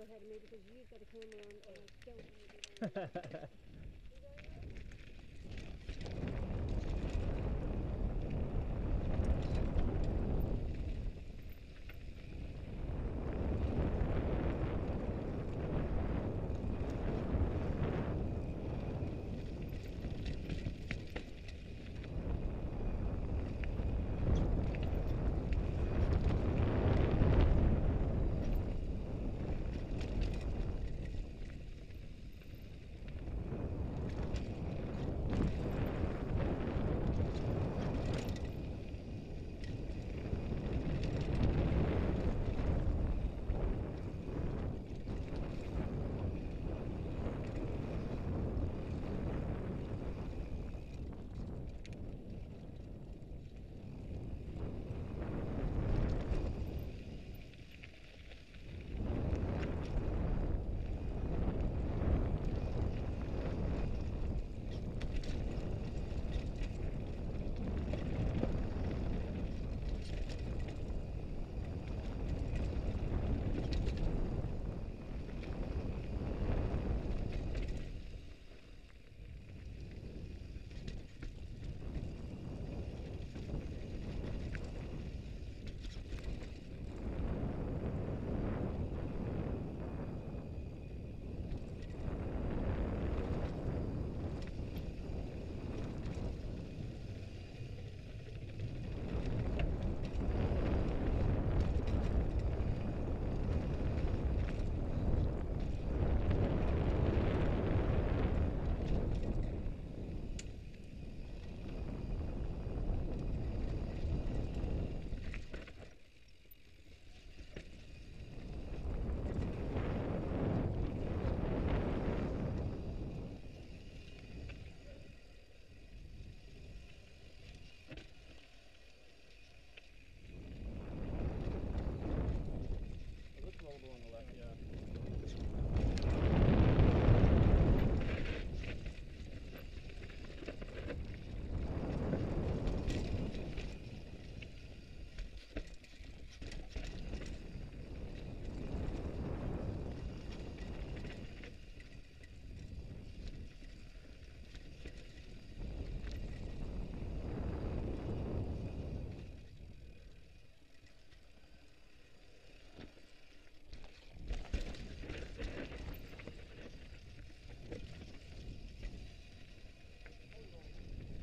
you're ahead of me because you've got a camera on and I don't want to do that.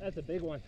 That's a big one.